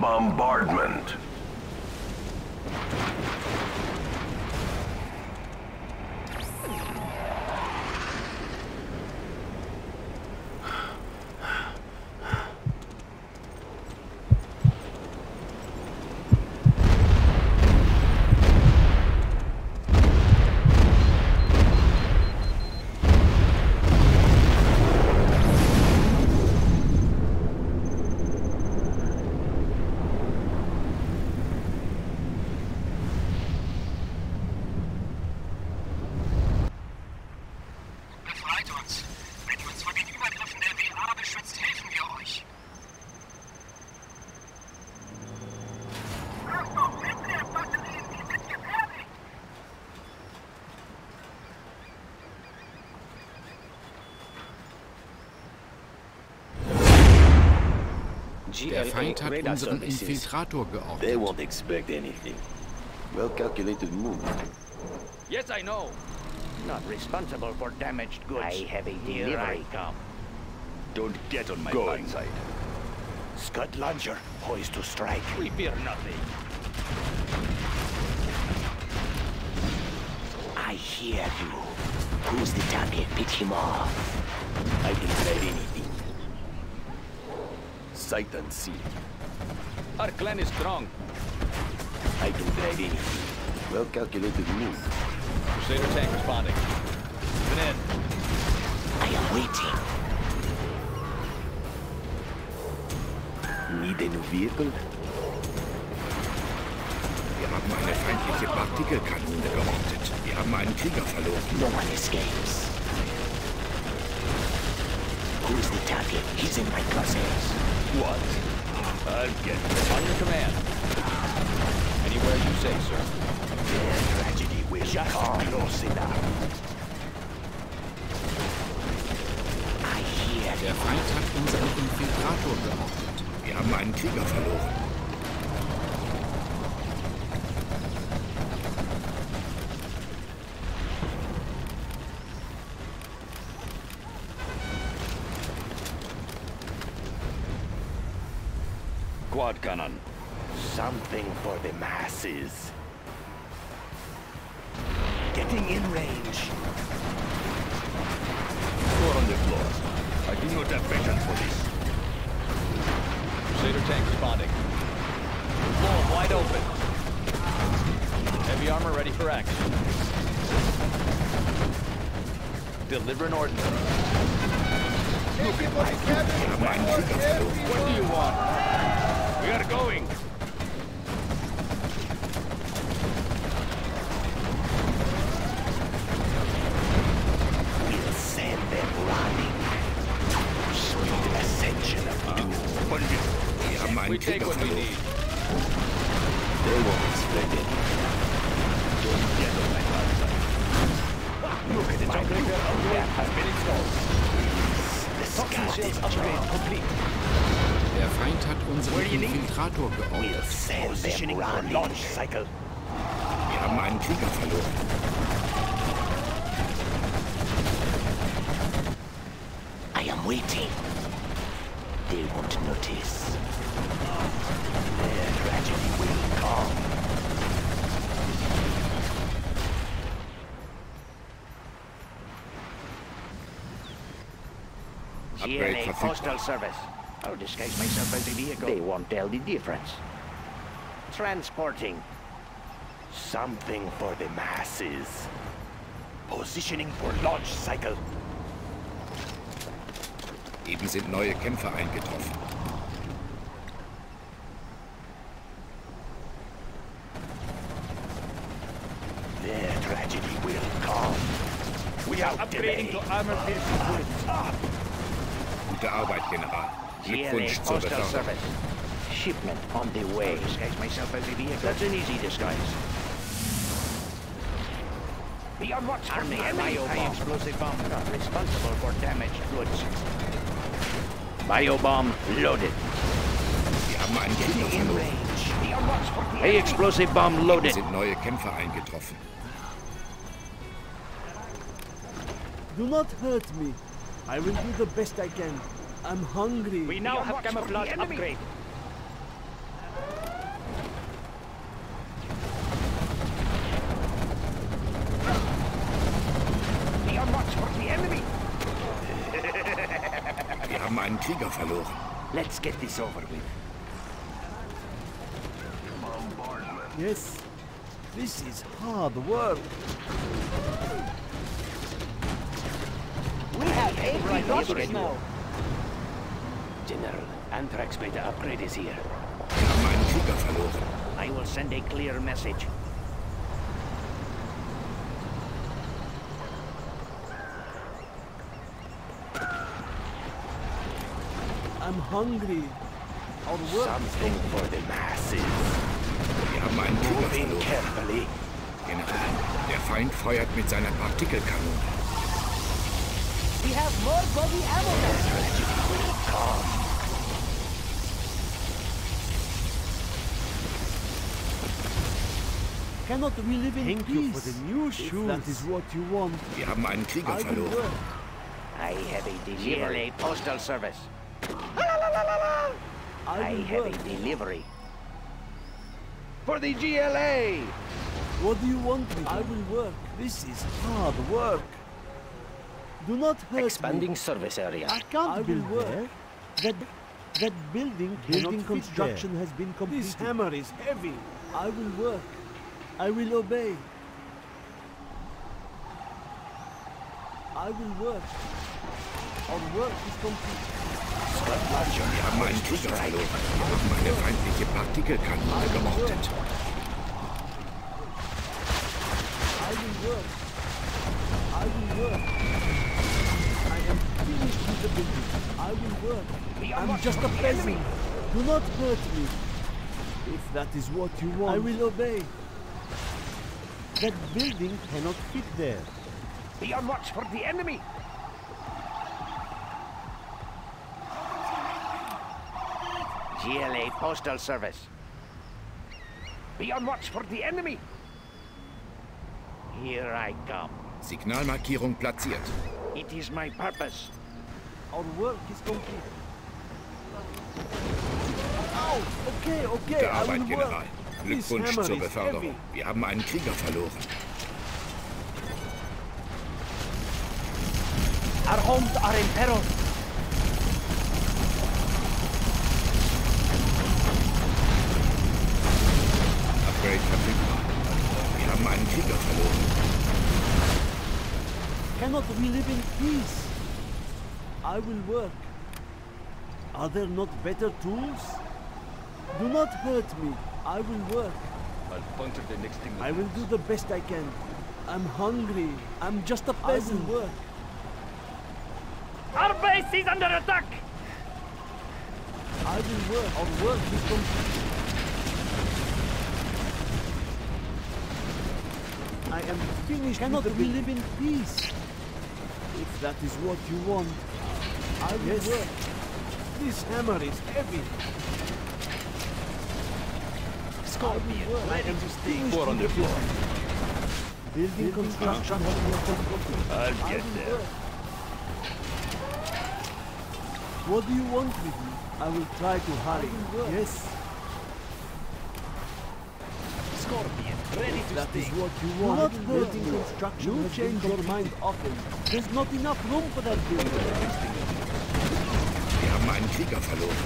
Bombardment. Der Feind hat unseren Infiltrator They geortet. won't expect anything. Well calculated move. Yes, I know. Not responsible for damaged goods. I have a delivery come. Don't get on my Going. bad side. Scud launcher, poised to strike. We fear nothing. I hear you. Who's the target? Pick him off. I can try anything. Sight unseen. Our clan is strong. I can try anything. Well calculated move. Crusader tank responding. Moving in. I am waiting. Need a new vehicle? Wir haben eine feindliche Partikelkanone geortet. Wir haben einen Krieger verloren. No one escapes. Who's the target? He's in my crosshairs. What? I'll get On your command. Anywhere you say, sir. Their tragedy will Just come close enough. I hear Der Feind hat unseren Infiltrator geortet. Wir haben einen Krieger verloren. Quad cannon. something for the masses. Getting in range. Four on the floor. I do not have patience for this. Crusader tank responding. Floor wide open. Heavy armor ready for action. Deliver an ordnance. Wir haben einen Krieger verloren. What do you want? We are going. We'll send them running. Sweet ascension of ah. doom. Wir We take what Upgrade GNA verfügbar. Postal Service. I'll disguise myself as a vehicle. They won't tell the difference. Transporting. Something for the masses. Positioning for launch cycle. Eben sind neue Kämpfer eingetroffen. Their tragedy will come. Without Upgrading delay. to armor piercing General. GNA Glückwunsch zur Postal Service. Shipment on the way. I'll disguise myself as a vehicle. That's an easy disguise. Be on watch for the enemy. Explosive bomb not responsible for damaged goods. Biobomb loaded. Wir haben einen Krieger In verloren. range. Be on watch for the High explosive bomb loaded. sind neue Kämpfer eingetroffen. Do not hurt me. I will do the best I can. I'm hungry. We now have camouflage upgrade. Be on watch for the enemy. We have einen Krieger verloren. Let's get this over with. Yes. This is hard work. We have 80 right now. General, Anthrax Beta upgrade is here. Wir haben einen Krieger verloren. I will send a clear message. I'm hungry. Our work Something for the masses. Wir haben einen Moving carefully. General, der Feind feuert mit seiner Partikelkanone. We have more buggy ammo now. Tragedy will come. Cannot we live in Thank peace. you for the new If shoes. that is what you want. Wir haben einen Krieger I will verloren. work. I have a delivery. GLA Postal Service. I I have work. a delivery. For the GLA! What do you want me I will work. This is hard work. Do not hurt Expanding me. service area. I can't I build will work. there. That that building building construction has been completed. This hammer is heavy. I will work. I will obey. I will work. Our work is complete. Wir haben einen Krieger verloren. Wir haben eine feindliche Partikelkanone gemortet. I will work. I will work. I am finished with the building. I will work. I'm just a peasant. Do not hurt me. If that is what you want, I will obey. That building cannot fit there. Be on watch for the enemy. GLA Postal Service. Be on watch for the enemy. Here I come. Signalmarkierung platziert. It is my purpose. Our work is complete. Oh, okay, okay. Gute I Arbeit, will General. Glückwunsch zur Beförderung. Wir haben einen Krieger verloren. Our homes are in peril. Upgrade verfügbar. Wir haben einen Krieger verloren. Cannot we live in peace? I will work. Are there not better tools? Do not hurt me. I will work. I'll puncture the next thing. I will do the best I can. I'm hungry. I'm just a peasant. I will work. Our base is under attack. I will work. Our work is complete. I am finished. Cannot we live in peace? If that is what you want, I will yes. work. This hammer is heavy. Scorpion, ready to sting. Four on the floor. Building construction has been. I'll get there. What do you want with me? I will try to hurry. Yes, Scorpion, ready to that is sting. what you want. Not Building construction you change your mind often. There's not enough room for that building. Wir haben einen Krieger verloren.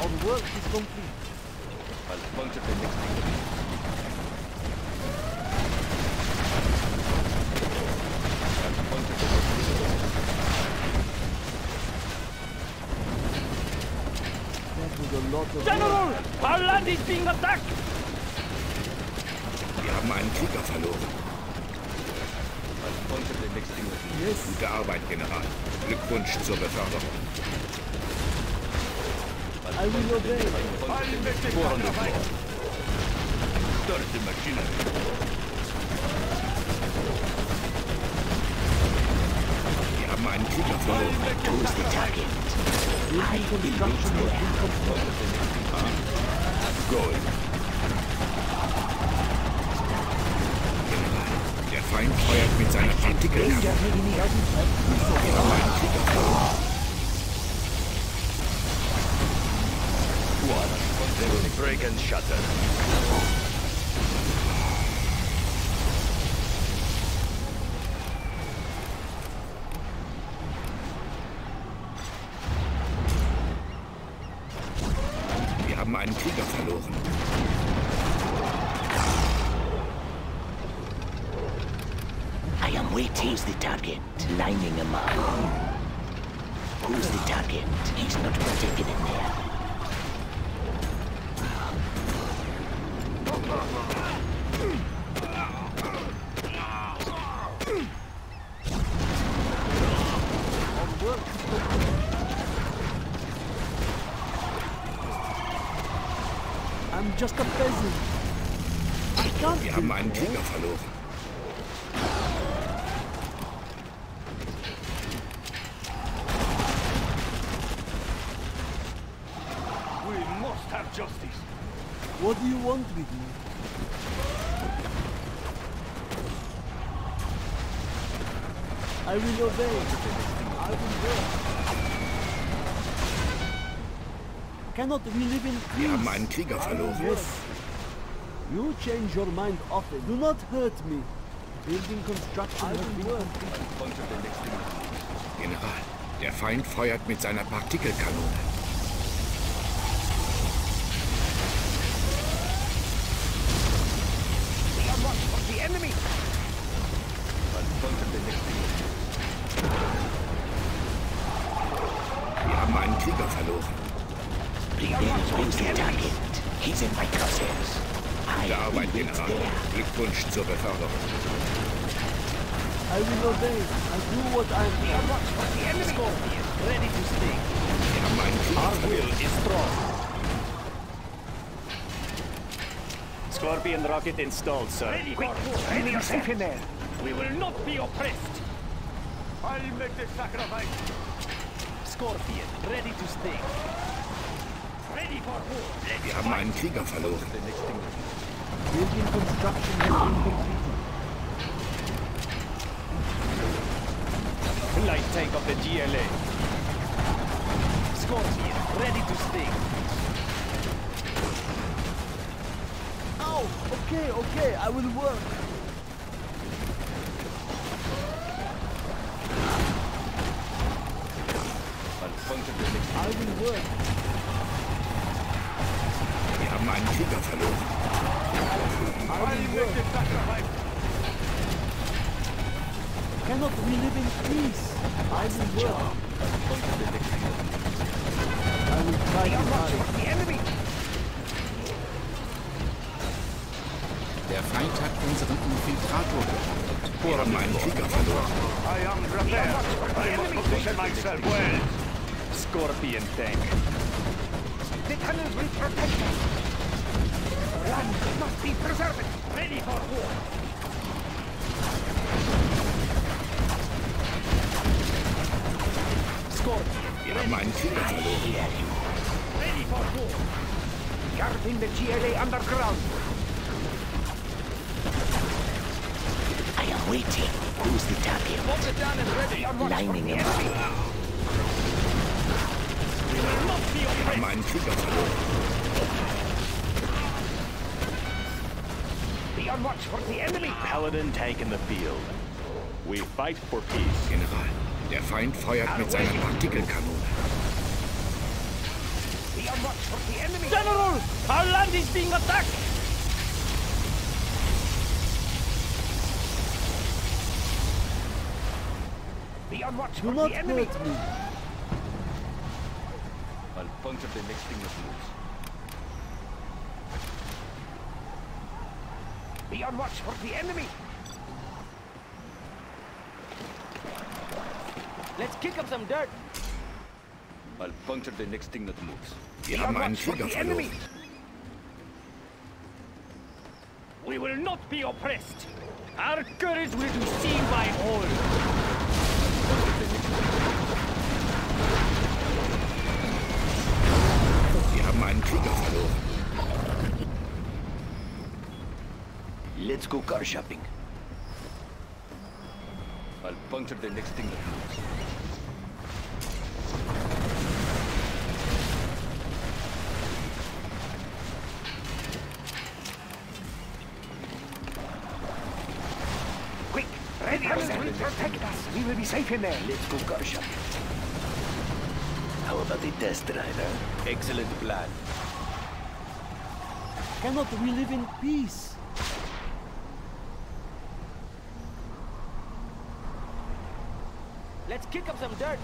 Our work is complete. I'll puncture the next thing. I'll puncture the next thing. That was a lot of General, our land is being attacked. Wir haben einen Krieger verloren. I'll puncture the next thing. Yes, Gute Arbeit, General. Glückwunsch zur Beförderung. I will obey. Four on the floor. Start the machinery. Wir haben einen Krieger verloren. Who's the target? Building construction has been completed. Gold. General, der Feind feuert mit seiner Partikelkanone. Wir haben einen Krieger verloren. One. They will break and shatter. Can't Wir kill haben einen Paul. Krieger verloren. We must have justice. What do you want with me? I will obey. I will work. Cannot we live in Wir haben peace? einen Krieger verloren. Yes. Change your mind often. Do not hurt me. Building construction has been completed. General, der Feind feuert mit seiner Partikelkanone. Scorpion rocket installed, sir. Ready for war. Ready are safe in there. We will not be oppressed. I'll make the sacrifice. Scorpion, ready to sting. Ready for war. Ready Wir haben einen Krieger verloren. Building construction has been completed. Light take of the GLA. Scorpion, ready to sting. Oh, okay, okay, I will work. I will work. Wir haben einen Krieger verloren. I will work. Cannot we live in peace? I will work. I will try to hide. Unseren Infiltrator. I am prepared. I must position myself well. Scorpion tank. The tunnels will protect us. Land must be preserved. Ready for war. Scorpion, Wir haben einen Krieger verloren. ready for war. Guarding the GLA underground. Waiting. Who's the target? Hold it down and ready. On watch for Lining him up. enemy. Wir haben einen Krieger verloren. Be on watch for the enemy. Paladin tank in the field. We fight for peace. General, der Feind feuert mit seiner Partikelkanone. Be on watch for the enemy. General! Our land is being attacked! On watch Do for not the enemy. hurt me. I'll puncture the next thing that moves. Be on watch for the enemy. Let's kick up some dirt. I'll puncture the next thing that moves. Wir Be on haben einen watch for Krieger the enemy. verloren. We will not be oppressed. Our courage will be seen by all. Wir haben einen Krieger verloren. Let's go car shopping. I'll puncture the next thing that moves. Protect us. We will be safe in there. Let's go car shopping. How about the test drive, huh? Excellent plan. Cannot we live in peace? Let's kick up some dirt.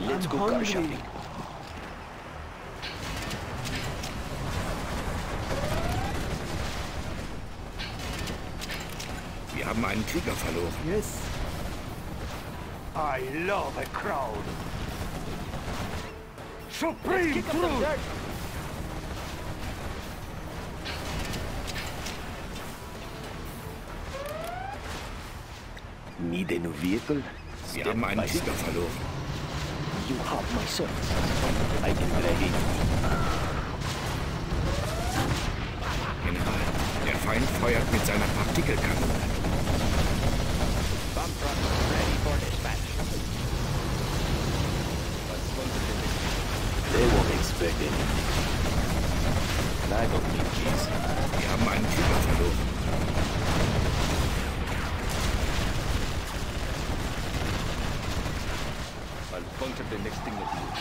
Let's I'm go car hungry. shopping. Verloren. Yes. I love a crowd. Supreme truth. Need a new vehicle? Wir haben einen step. Krieger verloren. You have my service. I can drive it. General, der Feind feuert mit seiner Partikelkanone. Won't expect anything. I don't need keys. Wir haben einen Krieger verloren. I'll puncture the next thing that moves.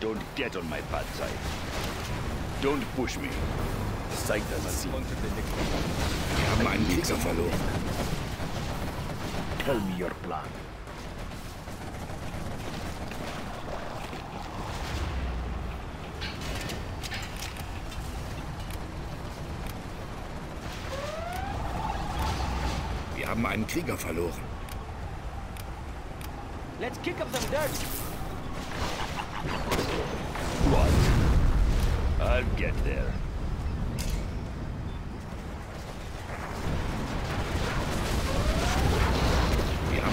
Don't get on my bad side. Don't push me. Sight unseen. Puncture the next thing that moves. Wir haben einen Krieger verloren. Tell me your plan. Wir haben einen Krieger verloren. Let's kick up some dirt. What? I'll get there.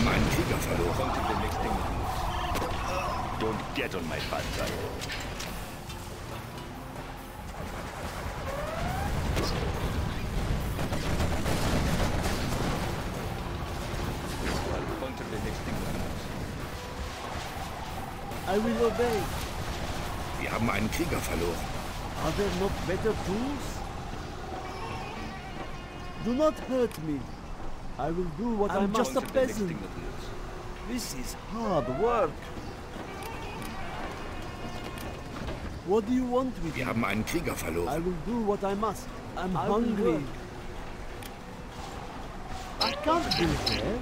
Haben einen Krieger verloren. Don't get on my bad side. I will obey. Wir haben einen Krieger verloren. Are there not better tools? Do not hurt me. I will do what I'm, just a Puncture the next peasant. thing that moves. This is hard work. What do you want with Wir me? haben einen Krieger verloren. I will do what I must. I'm hungry. I can't do that.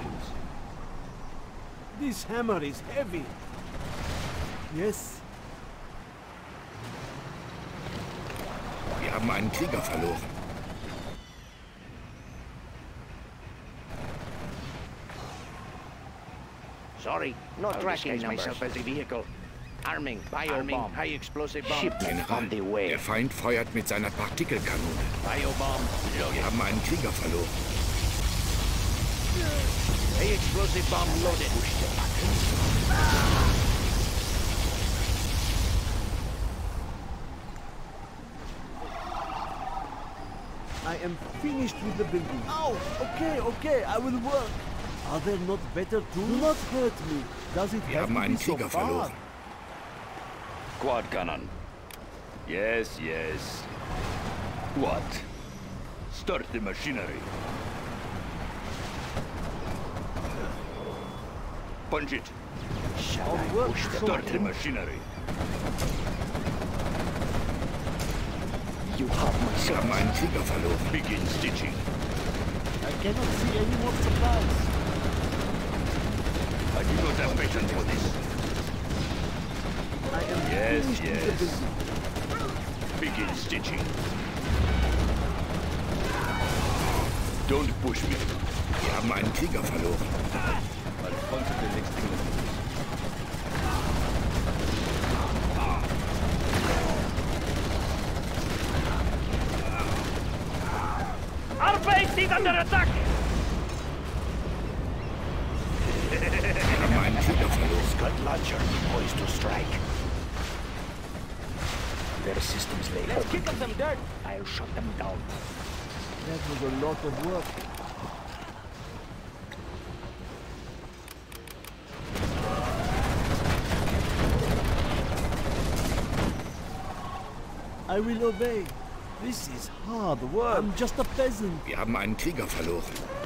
This hammer is heavy. Yes, Wir haben einen Krieger verloren. Sorry, not tracking myself as a vehicle. Arming, biobomb, high explosive bomb. Shipment on the way. der Feind feuert mit seiner Partikelkanone. Biobomb loaded. Wir haben einen Krieger verloren. High explosive bomb loaded. I am finished with the building. Oh, okay, okay, I will work. Are there not better tools? Do not hurt me. Does it Wir have haben to be einen so Krieger far? verloren. Quad cannon. Yes, yes. What? Start the machinery. Punch it. Our work so Start the machinery. You have my Wir service. haben einen Krieger verloren. Begin stitching. I cannot see any more supplies. I do not have patience for this. I am Yes, finished with the yes. Begin stitching. Don't push me. Wir haben einen Krieger verloren. I'll puncture the next thing that moves. Our base is under attack. Verloren. Scud launcher poised to strike. Their systems lay Let's kick up some dirt. I'll shut them down. That was a lot of work. I will obey. This is hard work. I'm just a peasant. Wir haben einen Krieger verloren.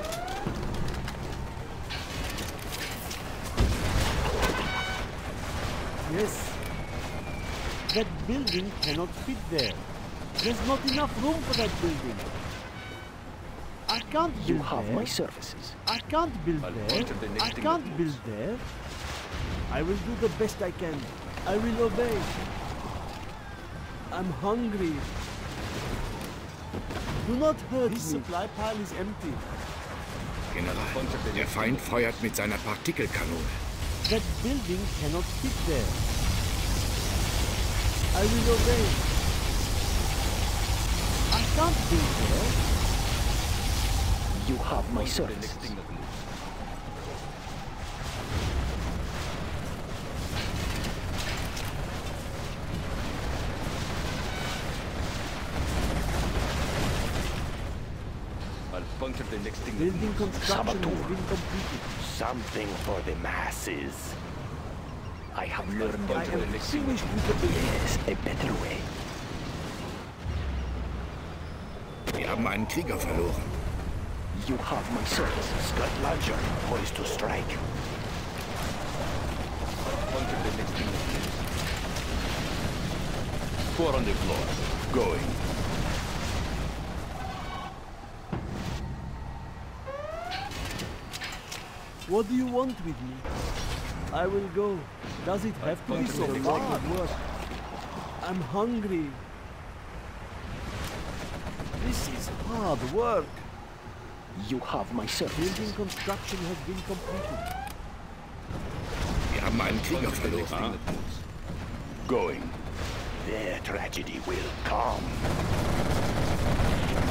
That building cannot fit there. There's not enough room for that building. I can't build You have there. my services. I can't build I'll there. the I can't that build there. I will do the best I can. I will obey. I'm hungry. Do not hurt This me. supply pile is empty. General, der Feind feuert mit seiner Partikelkanone. That building cannot fit there. I will obey. I can't do there. You have my service. next services. thing that moves. I'll puncture the next thing Building construction has been completed. Something for the masses. I have learned I to am the next thing. finished with the. Yes, a better way. Wir haben einen Krieger verloren. You have my services. Scud Launcher, poised to strike. Puncture the next thing that moves. Four on the floor. Going. What do you want with me? I will go. Does it have to be so hard work? I'm hungry. This is hard work. You have my services. Building construction has been completed. Wir haben einen Krieger Puncture the next verloren. thing that moves. Going. Their tragedy will come.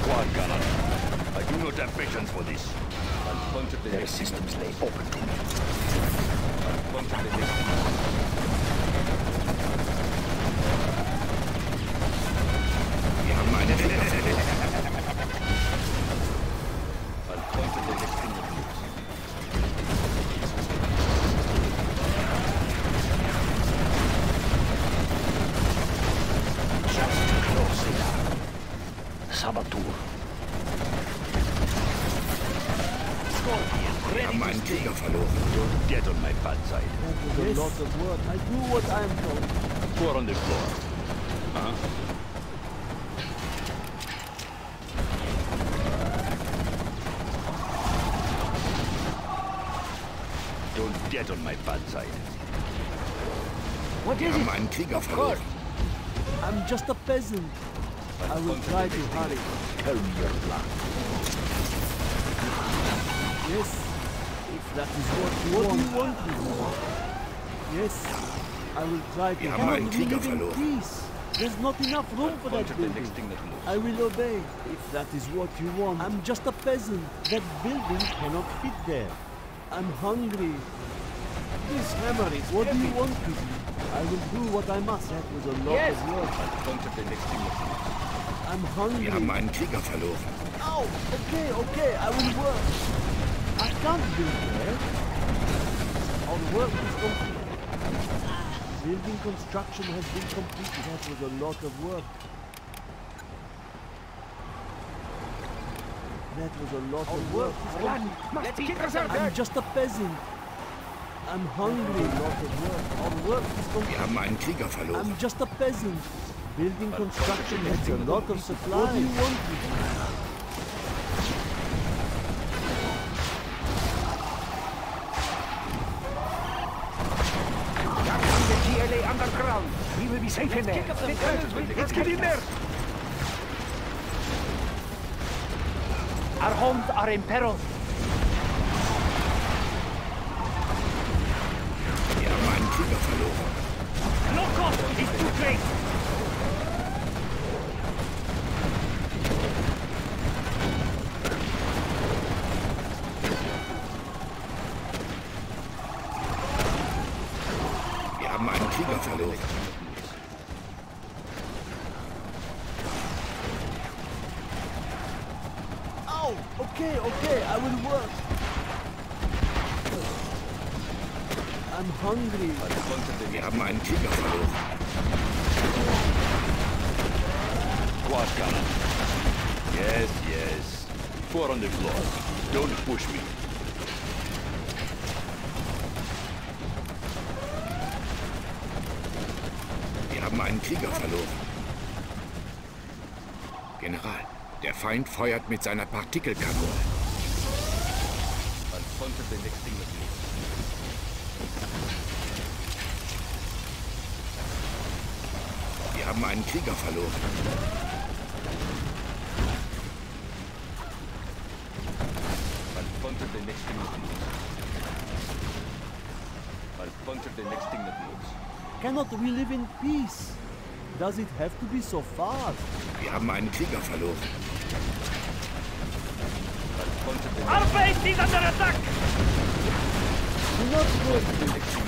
Quad cannon. I do not have patience for this. I'll puncture the Their next thing that systems lay open to me. I'll puncture the Get on my bad side. What is haben it? einen Krieger Of course. verloren. I'm just a peasant. I will try to hurry. Tell me your plan. Yes, if that is what you want. What do you want me? Yes, I will try to Wir haben hurry. einen We Krieger live in peace. There's not enough room for that building. that. I will obey, if that is what you want. I'm just a peasant. That building cannot fit there. I'm hungry. This hammer is What do you want with me? I will do what I must. That was a lot Yes. of work. I'll puncture the next thing. I'm Wir hungry. haben einen Krieger verloren. Oh, okay, okay, I will work. I can't build there. Our work is complete. Building construction has been completed. That was a lot of work. That was a lot of work. Our land must be preserved. I'm just a peasant. I'm hungry. A lot work. Our work is Wir haben einen Krieger verloren. I'm just a peasant. Building construction has a lot of supplies. What do you want with me? From the GLA underground. We will be safe in there. The tunnels Let's get in there. Our homes are in peril. No cost is too great. Wir haben einen Krieger verloren. Oh, okay, okay, I will work. I'm hungry. I'll puncture the Wir next haben einen Krieger verloren. Quad cannon. Yes, yes. Four on the floor. Don't push me. Wir haben haben einen Krieger verloren. General, der Feind feuert mit seiner Partikelkanone. I'll sponsor the next thing that moves. Wir haben einen Krieger verloren. I'll sponsor the next thing that moves. I'll sponsor the next thing that moves. Cannot we live in peace? Does it have to be so far? Wir haben einen Krieger verloren. Our base is under attack! Do not hurt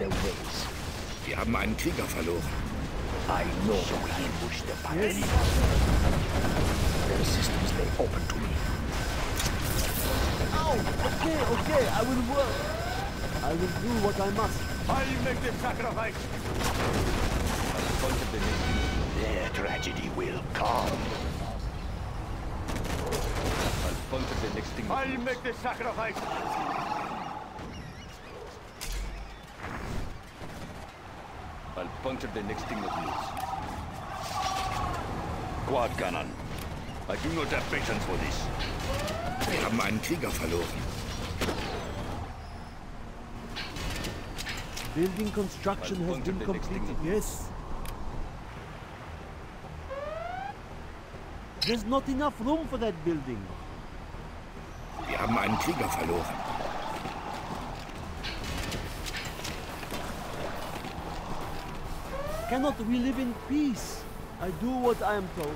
their ways. Wir haben einen Krieger verloren. I know how to ambush the pirates. Their systems lay open to me. Ow! Okay, okay, I will work. I will do what I must. I'll make the sacrifice. I'll sponsor the next thing that moves. Their tragedy will come. I'll sponsor the next thing that I'll moves. make the sacrifice. I'll puncture the next thing that moves. Quad cannon. I do not have patience for this. Wir haben einen Krieger verloren. Building construction has been the next thing completed. Yes. There's not enough room for that building. Wir haben einen Krieger verloren. Cannot we live in peace? I do what I am told.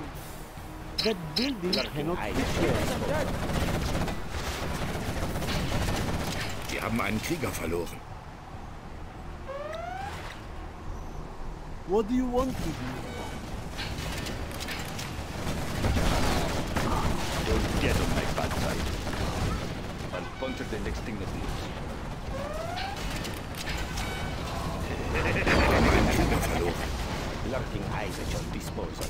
That building cannot fit here. Wir haben einen Krieger verloren. What do you want to do? Don't get on my bad side. I'll puncture the next thing that moves. Wir haben einen Krieger verloren. Lurking eyes at your disposal.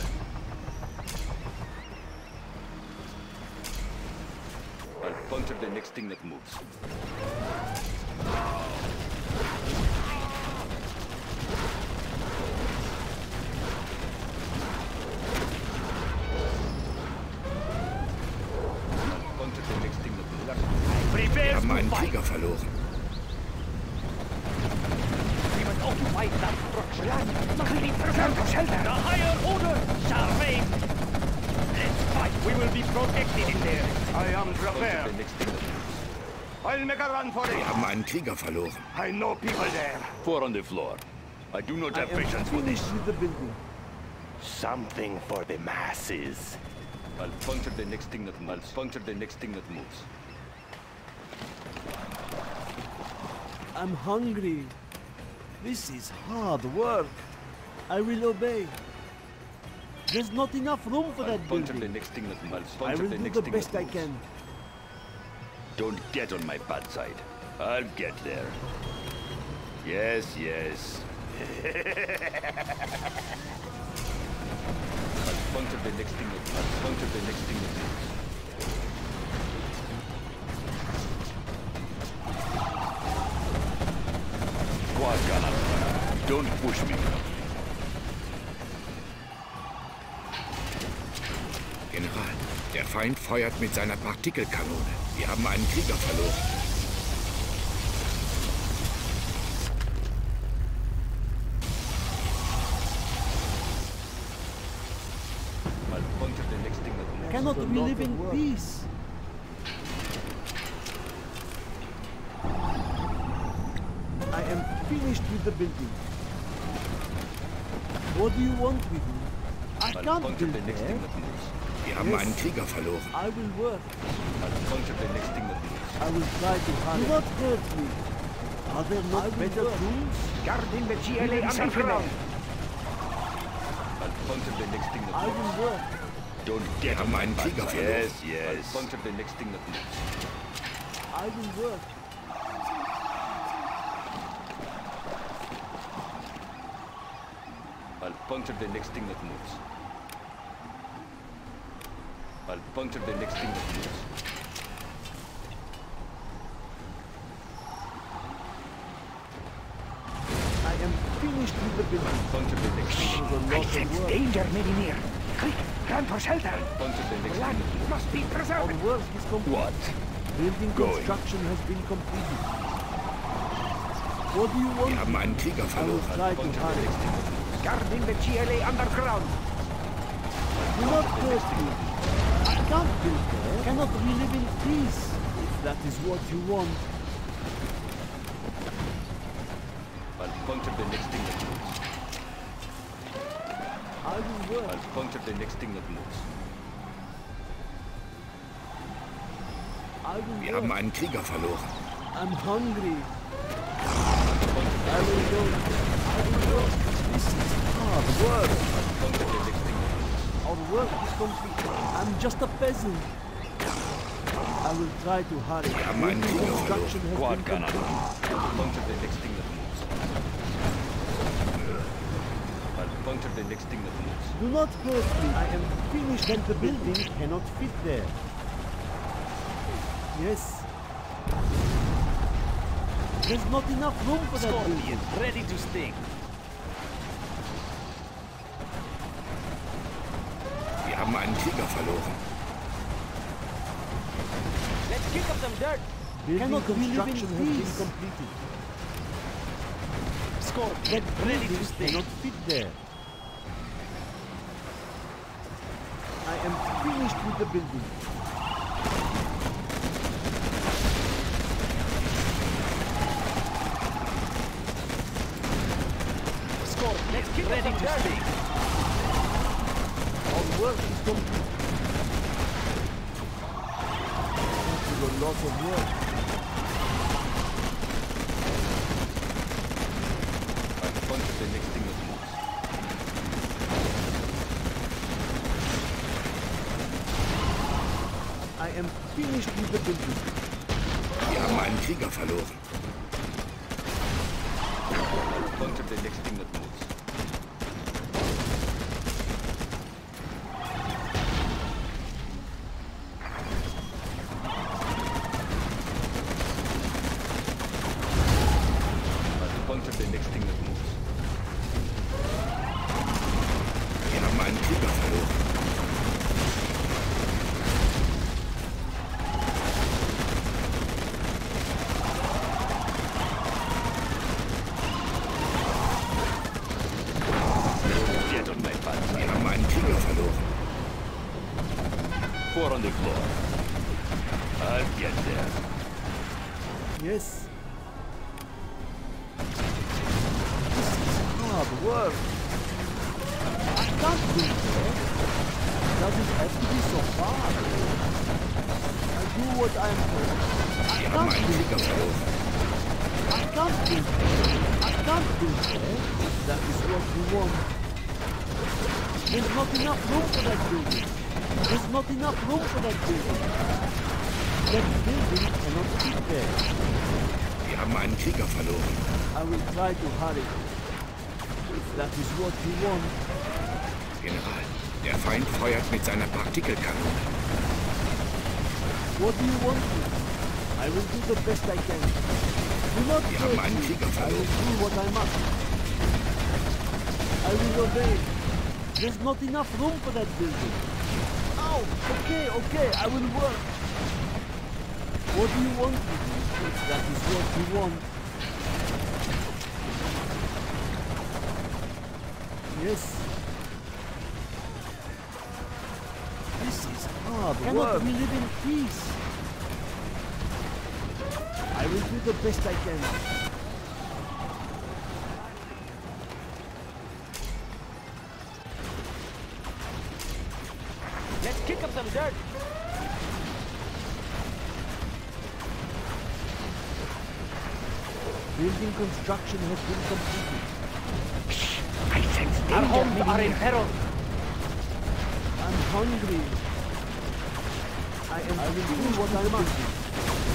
I'll puncture the next thing that moves. I'll puncture the next thing that moves. Wir Prepare haben to einen fight! Krieger verloren. We must occupy that structure! Must be preserved for shelter! The higher order shall reign! Let's fight! We will be protected in there! I am Puncture prepared. the next thing that moves. I'll make a run for Wir it. haben einen Krieger verloren. I know people there. Four on the floor. I do not have am patience for this. with the building. Something for the masses. I'll puncture the next thing that moves. I'll puncture the next thing that moves. I'm hungry. This is hard work. I will obey. There's not enough room for I'll that puncture the building. next thing that moves. I Puncture will the do next the thing best that I can. Don't get on my bad side. I'll get there. Yes, yes. I'll puncture the next thing puncture the next thing that moves. Quad gunner. Don't push me. General, der Feind feuert mit seiner Partikelkanone. Wir haben einen Krieger verloren. We live in peace? I am finished with the building. What do you want with me? I can't build there. that moves. Wir haben Yes. einen Krieger verloren. I will work. I will try to hurry. Do not hurt me. Are there not better tools? Guarding the GLA underground. I will work. Don't get haben on my einen Krieger Yes, yes. I'll puncture the next thing that moves. I will work. I'll puncture the next thing that moves. I'll puncture the next thing that moves. I am finished with the building. Puncture the next thing that There's a I sense danger very near. Quick, run for shelter. Puncture the next Land thing that must be Our preserved. work is complete. What? Building Going. construction has been completed. What do you want? Wir haben einen Krieger I will verloren. try to the hurry. next thing that moves. Guarding the GLA underground. Do not hurt me. I can't build there. Cannot we live in peace? If that is what you want. I'll puncture the next thing that moves. I will work. I'll puncture the next thing that moves. I will Wir work. haben einen Krieger verloren. I'm hungry. I will go. I will work. This is hard work. Puncture the next thing that moves. Our work is complete. I'm just a peasant. I will try to hurry. haben einen Krieger construction has Quad been gunner. completed. Puncture the next thing that moves. I'll puncture the next thing that moves. Do not hurt me. I am finished and the building cannot fit there. Yes. There's not enough room for that building. ready to sting. Wir haben einen Krieger verloren. Let's kick up some dirt. Building Cannot we construction has been completed. Scorpion, ready to sting. cannot fit there. I am finished with the building. Scorpion, let's kick ready to sting. Our work is complete. Is a lot of work. Verloren. Work. I can't do it have to be so hard? I do what I am told. I can't do verloren. I can't do that. I can't do that. That is what you want. There's not enough room for that building. There's not enough room for that building. That building cannot fit there. Wir haben einen Krieger verloren. I will try to hurry. That is what you want. General, der Feind feuert mit seiner Partikelkanone. What do you want? I will do the best I can. Do not Wir haben einen. Krieger I will verloren. do what I must. I will obey. There's not enough room for that building. Ow! Okay, okay, I will work. What do you want that is what you want. Yes. This is hard Cannot we live in peace? I will do the best I can. Let's kick up some dirt. Building construction has been completed. Are in peril. I'm hungry. I am I will do what I must.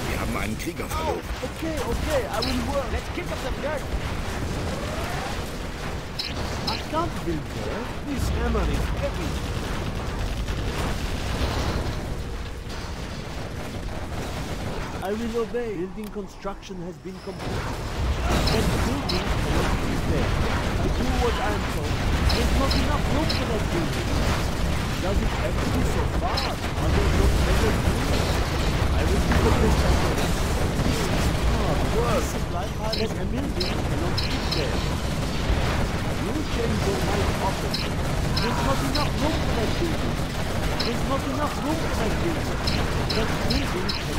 Wir haben einen Krieger oh, verloren. Okay, okay, I will work. Let's kick up some dirt. I can't build there. This hammer is heavy. I will obey. Building construction has been completed. That building cannot be there. I do what I am told. There's not enough room for that building. Does it to be so far? Are there no better buildings? I will can. This is hard work. Supply pilot and building cannot be there. You change your mind often. There's not enough room for that building. There's not enough room for that building. That building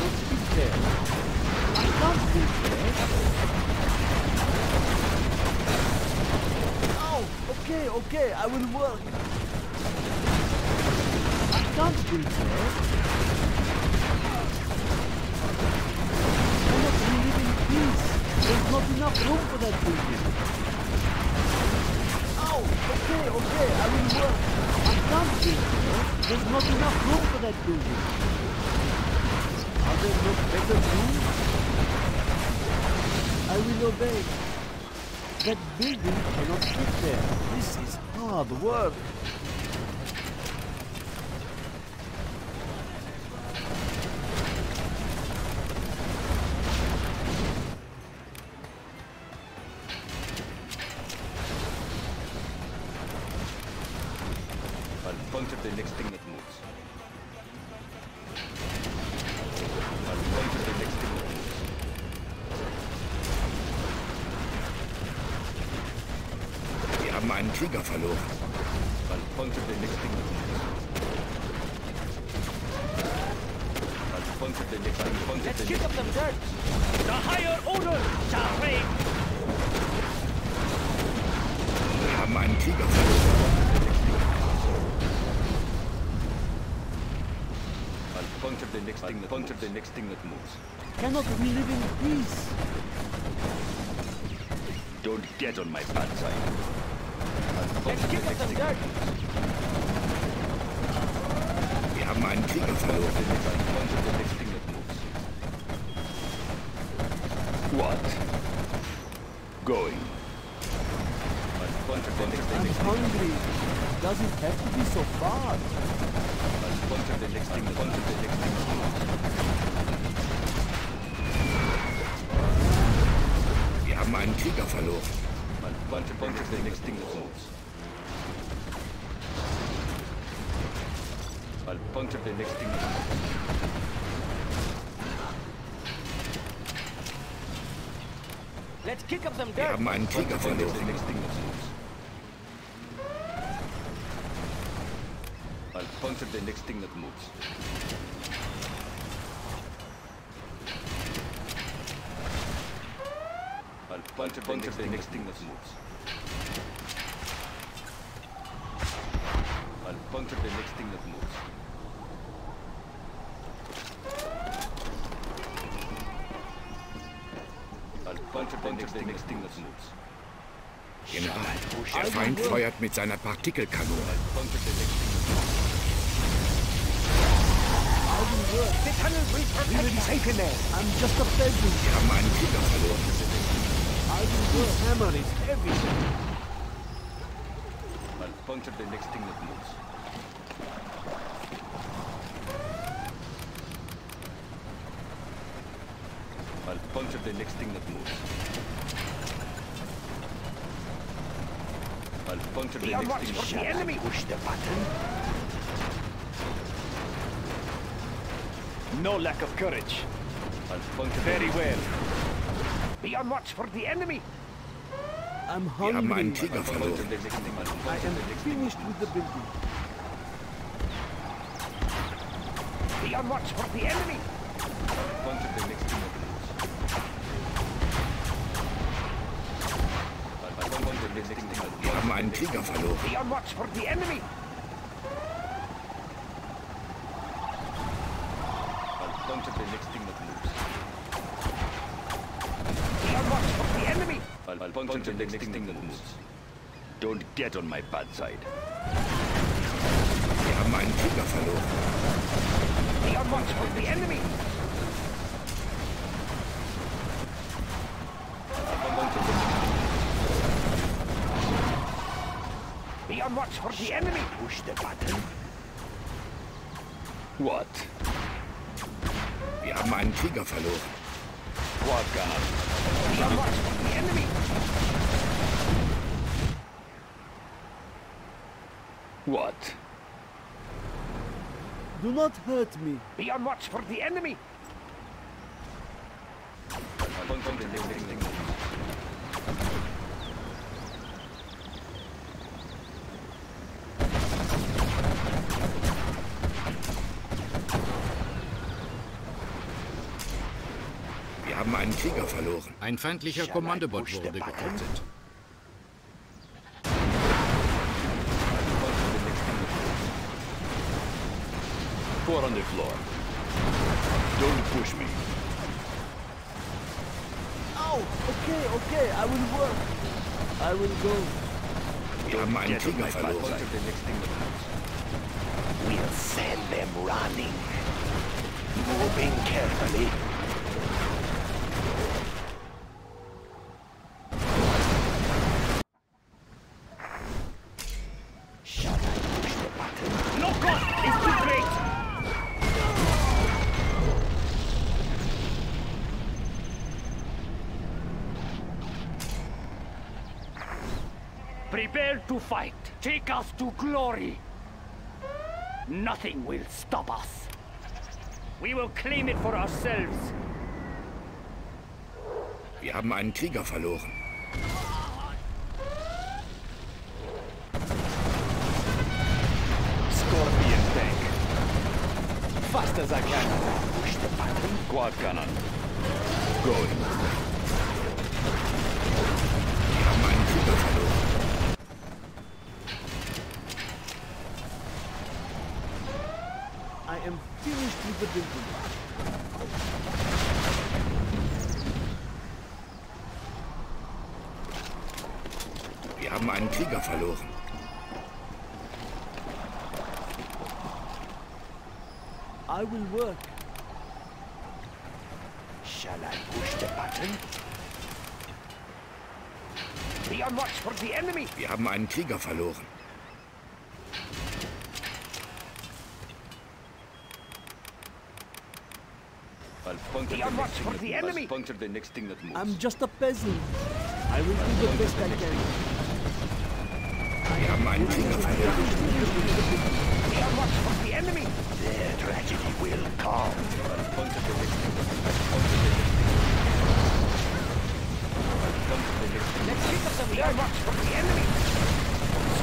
okay, I will work. I can't build there. Cannot we live in peace? There's not enough room for that building. Oh, okay, okay, I will work. I can't build there. Eh? There's not enough room for that building. Are there no better rooms? I will obey. That building cannot fit there. This is hard work. Next thing that moves. Cannot we live in peace? Don't get on my bad side. Let's the next some dirt. Wir haben einen Krieger verloren. I'll puncture the next thing that moves. I'll puncture the next thing that moves. I'll puncture the next thing that moves. Der Feind feuert mit seiner Partikelkanone. Puncture the next thing that moves. The tunnel will protect us. safe in there. I'm just a peasant. Wir haben einen Krieger verloren. I will This hammer is heavy. I'll puncture the next thing that moves. I'll puncture the next thing that moves. I'll puncture the Be on next watch for the enemy. Push the button. No lack of courage. I'll puncture Very well. Be on watch for the enemy. I'm Wir haben einen hungry. Krieger I'll puncture verloren. the. I'll I puncture am the next thing. finished with the building. Be on watch for the enemy. Krieger verloren. Be on watch for the enemy. Bunker the next thing that moves. Be on watch for the enemy. I'll bunker the next thing that moves. Don't get on my bad side. Wir haben einen Krieger verloren. Be on watch for the enemy. Krieger verloren. Gunner. Be on watch for the enemy. What? Do not hurt me. Be on watch for the enemy. Haben einen Krieger verloren. Ein feindlicher Kommandobot wurde getötet. Four on the floor. Don't push me. Oh, okay, okay, I will work. I will go. Wir haben einen Krieger verloren. We'll send them running. Moving carefully. Shall I push the button? No cost is too great. Prepare to fight. Us to glory. Nothing will stop us. We will claim it for ourselves. Wir haben einen Krieger verloren. Scorpion tank. Fast as I can. Push the button. Quad cannon. Going. Krieger verloren. I'll bunker the next thing for that the enemy. I'll bunker the next thing that moves. I'm just a peasant. I will do the best I can. Wir haben einen Krieger verloren. Be on watch for the enemy. Their tragedy will come. I'll bunker the next thing that moves. I'll bunker the next thing. I'll bunker the next thing. Let's pick up some Be on watch for the enemy. Scud Launcher, poised to strike. What? I'll bunker the next thing that moves. I'll bunker the next thing. Be on watch for the enemy.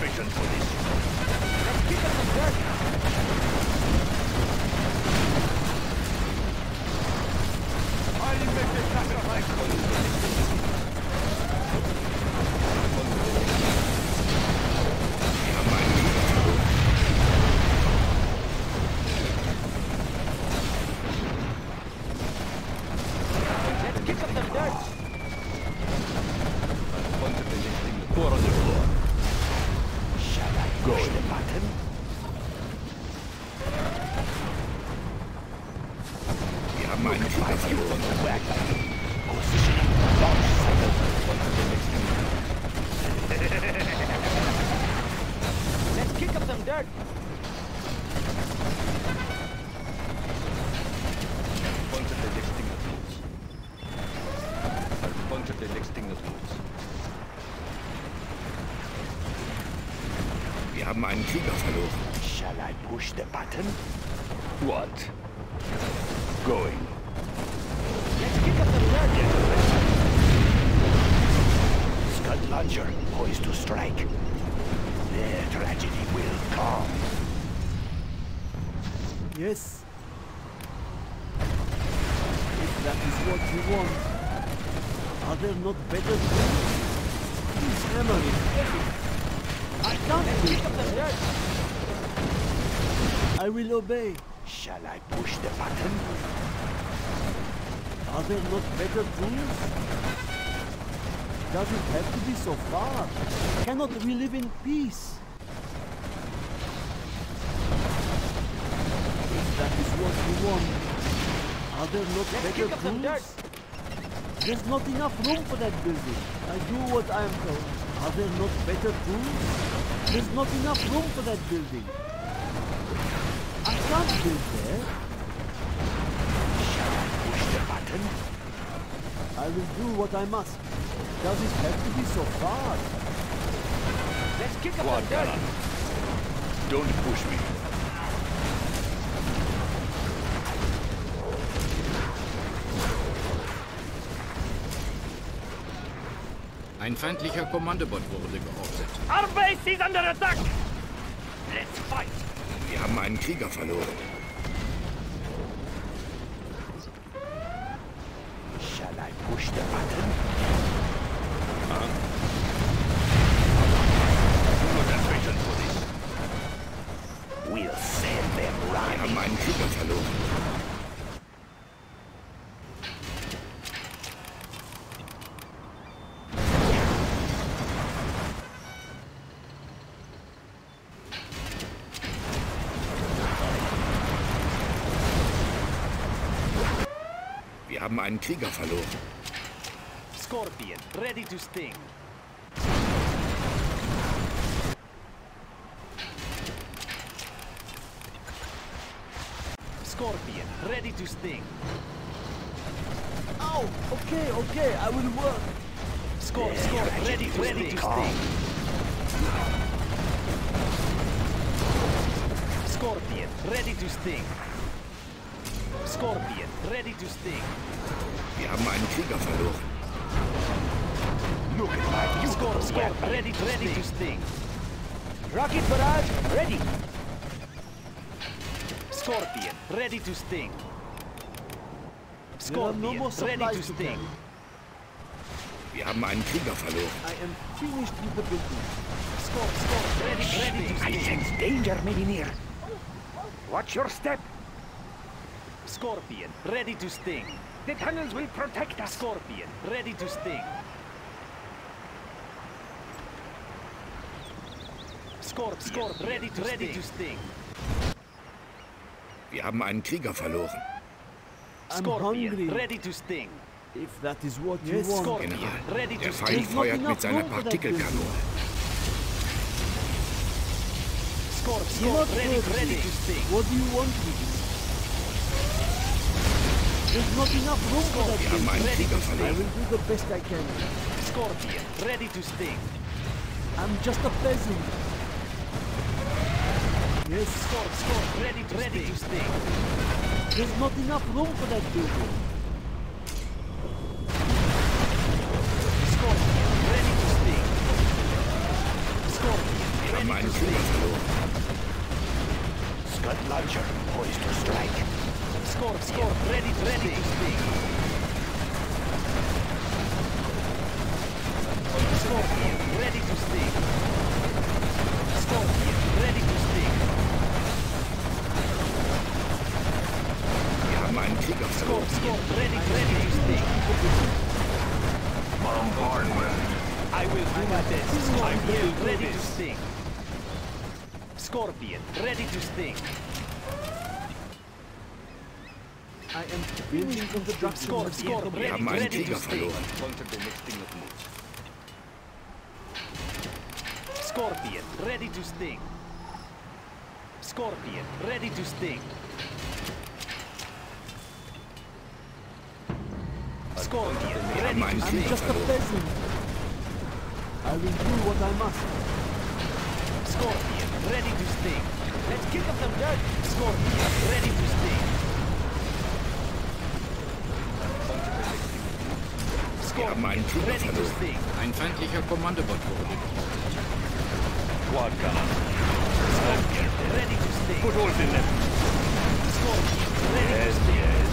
sacrifice. What? Going. Let's kick up the target. Scud launcher, poised to strike. Their tragedy will come. Yes. If that is what you want, are there not better tools? This hammer is heavy. I can't Kick lift up the it. dirt. I will obey. Shall I push the button? Are there not better tools? Does it have to be so far? Cannot we live in peace? If that is what you want, are there not Let's better kick up the dirt. tools? There's not enough room for that building. I do what I am told. Are there not better tools? There's not enough room for that building. I push the button? I will do what I must. Does it have to be so far? Let's kick up Quad the dirt. Don't push me. Ein feindlicher Kommandobot wurde geortet. Our base is under attack. Let's fight. Haben einen Krieger verloren. Haben einen Krieger verloren. Scorpion, ready to sting. Scorpion, ready to sting. Oh, okay, okay, I will work. Scorp, Scorp, ready ready to ready to sting. Scorpion, ready to sting. Scorpion, ready to sting. Wir haben einen Krieger verloren. Look at my Scorp, beautiful Scorp, weapon. ready, ready to sting. Rocket barrage, ready. Scorpion, ready to sting. There are no Scorpion, more ready to to sting. carry. Wir haben einen Krieger verloren. I am finished with the building. Scorp, Scorp, ready, ready to I sense danger, maybe near. Watch your step. Scorpion, ready to sting. The tunnels will protect us. Scorpion, ready to sting. Scorpion, Scorpion, ready to ready to sting. Wir haben einen Krieger verloren. I'm Scorpion, hungry. ready to sting. If that is what Yes, you want. Scorpion, General, ready der to Feind sting. There's not feuert mit seiner Partikelkanone. Scorpion, ready, ready to sting. What do you want me to do? There's not enough room for that Wir haben Ready Krieger to I will do the best I can. Scorpion, ready to sting. I'm just a peasant. Yes, Scorp, Scorp, ready to ready to sting. there's not enough room for that building. Scorpion, ready to sting. Scorpion, Wir ready to sting. verloren. Scud launcher, poised to strike. Scorp, Scorp, ready, ready to sting. Scorpion, ready to sting. Scorpion, ready to sting. Wir haben Krieger verloren. Scorp, Scorp, ready, ready to sting. Bombardment. I will do my best. Scorpion, ready to sting. Scorpion, ready to sting. I am building construction. Scorp, Scorp, Wir ready, haben einen ready to Krieger verloren. Punctured the Extinguished Boots. Scorpion, ready to sting. Scorpion, ready to sting. Scorpion, ready to I'm sting. just a peasant. I will do what I must. Scorpion, ready to sting. Let's kick up some dirt. Scorpion, ready to sting. Haben einen Scorpion, Flieger ready to verloren. sting. Ein feindlicher Kommandobot wurde geortet. Quad gunner. Scorpion, ready to sting. Put holes in them. Scorpion, ready Yes, to sting. yes.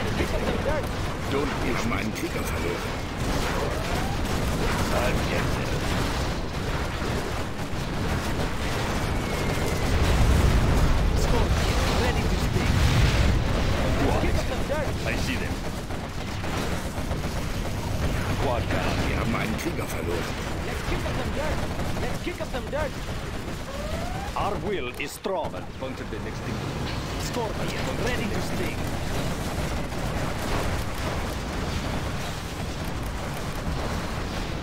Let's kick up some dirt. Don't Wir haben einen Krieger verloren. I'll get kick up some dirt. Our will is strong. Puncture the next thing. Scorpion, ready to sting.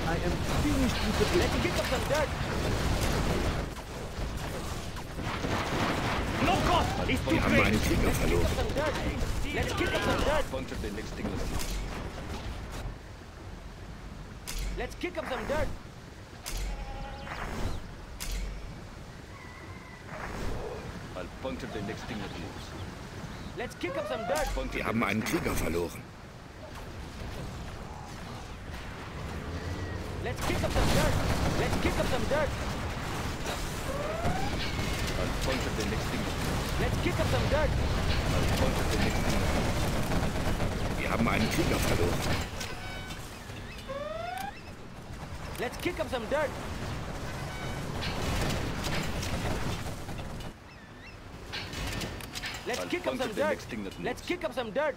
I am finished with the Let's kick up some dirt. No cost. It's too Wir haben einen great. Let's kick up some dirt. Let's kick up some dirt. Puncture the next thing. Let's kick up some dirt. Puncture Wir haben einen. Krieger verloren. Let's kick up some dirt. Let's kick up some dirt. I'll puncture the next thing. Let's kick up some dirt. I'll puncture the next thing. Wir haben einen Krieger verloren. Let's kick up some dirt. I'll kick up some puncture the dirt. next thing that Let's moves. kick up some dirt.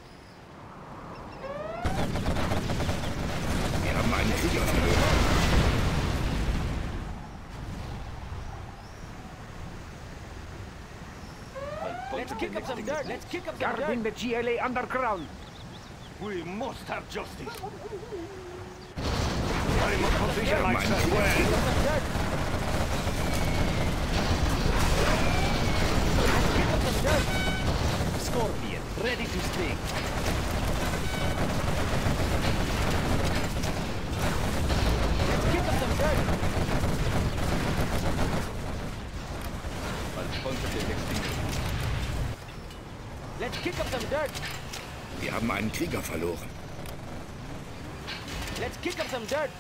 Wir haben einen Krieger verloren. I'll Let's puncture the kick up next some thing dirt. that Let's moves. kick up some Guarding dirt. the GLA underground. We must have justice. I'm a position Wir haben einen myself. Krieger Kick up some dirt. Let's kick up some dirt. Scorpion, ready to sting. Let's kick up some dirt. I'll puncture the next thing that moves. Let's kick up some dirt. Wir haben einen Krieger verloren. Let's kick up some dirt.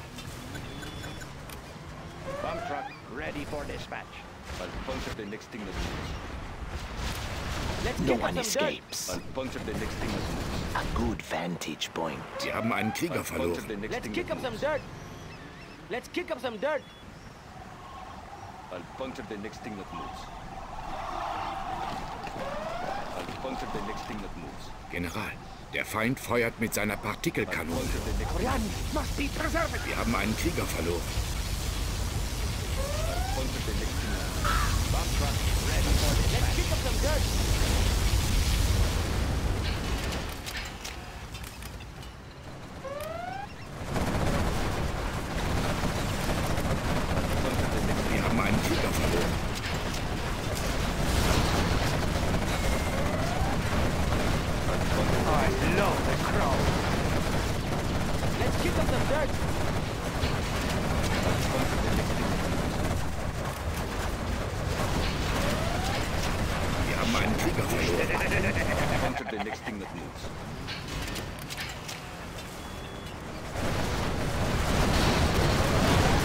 Bomb truck ready for dispatch. I'll puncture the next thing that moves. No one escapes. I'll puncture the next thing that moves. A good vantage point. Wir haben einen Krieger verloren. Let's kick up some dirt. Let's kick up some dirt. I'll puncture the next thing that moves. I'll puncture the next thing that moves. General, der Feind feuert mit seiner Partikelkanone. Wir haben einen Krieger verloren. Let's kick up some dirt. Puncture the next Wir haben einen Krieger verloren. I love the crowd. Let's kick up some dirt. puncture the next thing that moves. Wir haben einen Krieger verloren. Puncture the next thing that moves.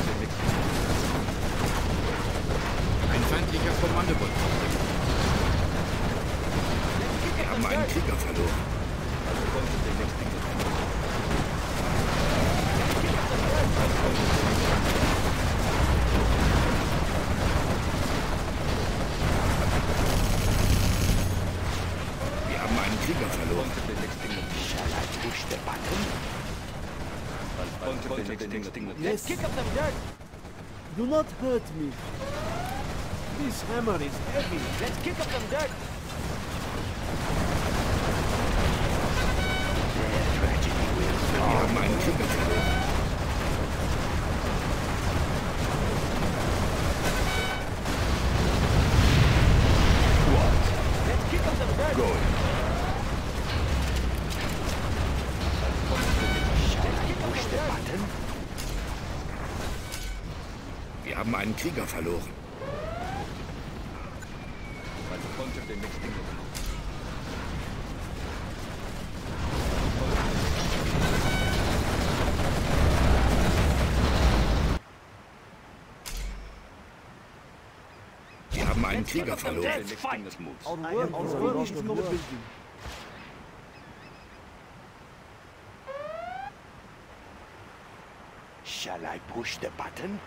The next thing. Ein feindlicher Kommandobot wurde geortet. Let's kick Wir up haben some einen dirt. Krieger verloren. I'll puncture the next thing that moves. Let's kick up some dirt. Wir haben einen Krieger verloren. Puncture the next thing that moves. Shall I push the button? I'll puncture the next thing that moves. Let's kick up some dirt. Do not hurt me. This hammer is heavy. Let's kick up some dirt. Krieger verloren. Wir haben einen Krieger verloren. Shall I push the button?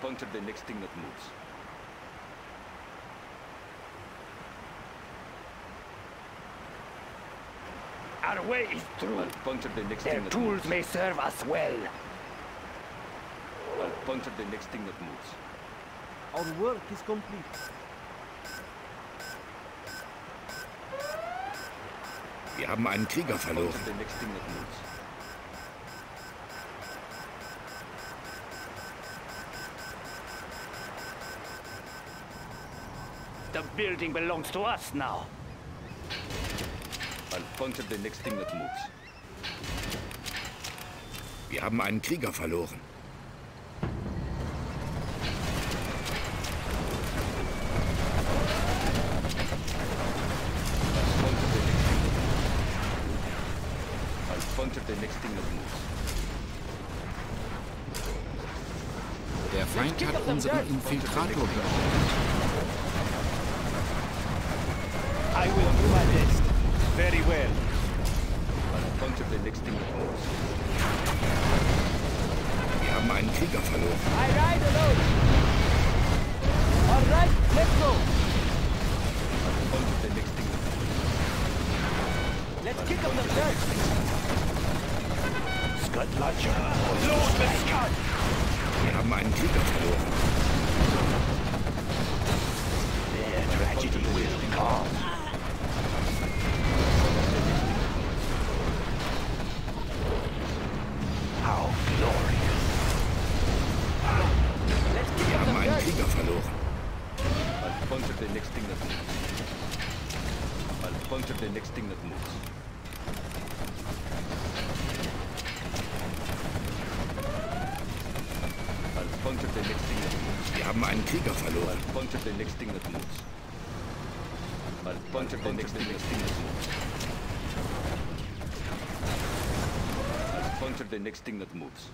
Puncture the next thing that moves. Our way is through. I'll puncture the next Their thing that tools moves. may serve us well. I'll puncture the next thing that moves. Our work is complete. Wir haben einen Krieger verloren. Building belongs to us now. I'll puncture the next thing that moves. Wir haben einen Krieger verloren. I'll puncture the next thing that moves. Der Feind hat unseren Infiltrator geortet. Krieger verloren. I'll puncture the next thing that moves. I'll puncture the next thing that moves. I'll puncture the next thing that moves.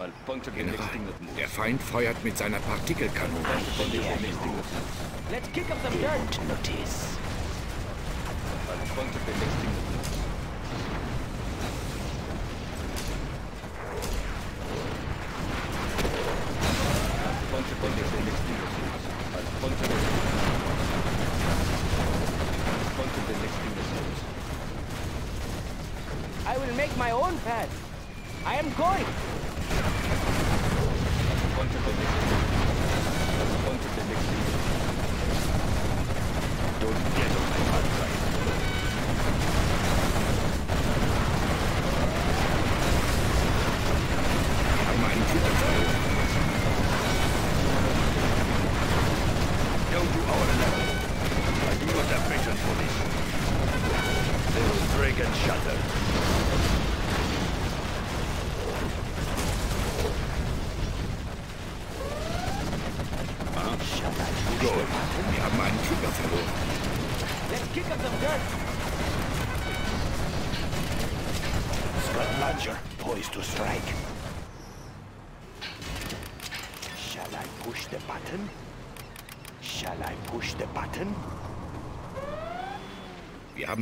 I'll puncture the next thing that moves. Der Feind feuert mit seiner Partikelkanone. Puncture the next thing that moves. Let's kick up some dirt. Don't notice. I'll puncture the next thing that moves. I'll puncture the next, the next thing that moves. I'll puncture the I'll puncture the next thing that moves. I will make my own path. I am going. Puncture the next. Don't get on my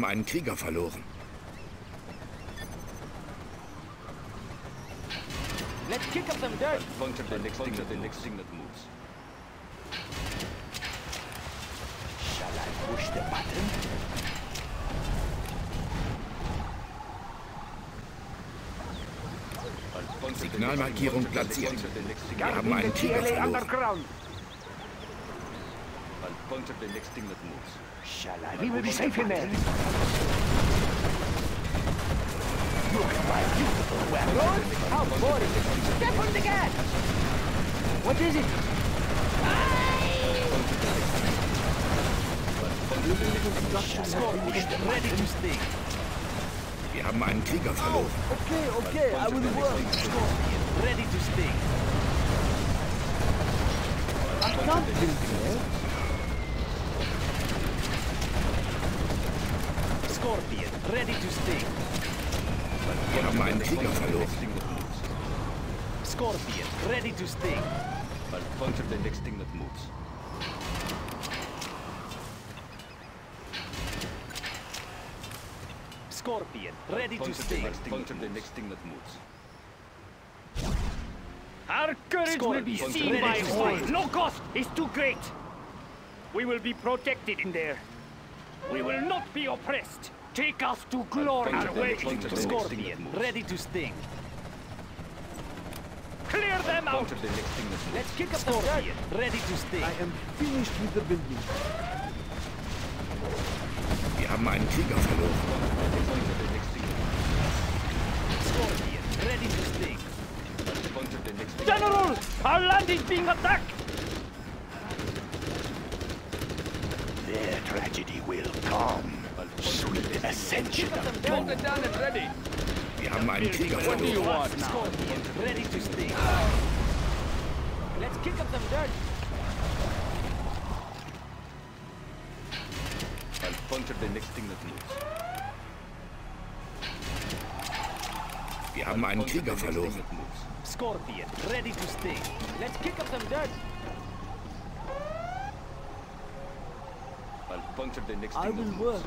einen Krieger verloren. Let's kick up some dirt. Puncture the next that the next that moves. Shall I push the button? Puncture Signalmarkierung platziert. puncture Wir haben einen Krieger verloren. Underground. I'll puncture the next thing that moves. Shall I We will be safe the in there. Look at my beautiful weapon. Road? How boring. Step on the gas. What is it? Building construction has Ready to stick. Wir haben einen Krieger verloren. Okay, okay, I will work. Ready to sting. I can't build there. Scorpion, ready to sting. Wir haben einen Krieger verloren. Scorpion, to sting. I'll puncture the next thing that moves. Scorpion, ready to Puncture sting. thing that the next thing that moves. Our courage will be seen by all. No cost is too great. We will be protected in there. We will not be oppressed. Take us to glory. puncture Our way next thing that the Scorpion, ready to sting. Clear them out. Puncture the next thing that. Let's kick up the Scorpion, ready to stay. I am finished with the building. Wir haben einen Krieger verloren. Puncture the next thing. Scorpion, ready to sting. I'll puncture the next thing. General, our land is being attacked. Their tragedy will come. Sweet ascension of doom. down and ready. Haben einen Krieger What do you verloren. want? Scorpion, ready to sting. Let's kick up some dirt. I'll puncture the next thing that moves. Wir haben einen Krieger verloren. Scorpion, ready to sting. Let's kick up some dirt. I'll puncture the next I thing that will work.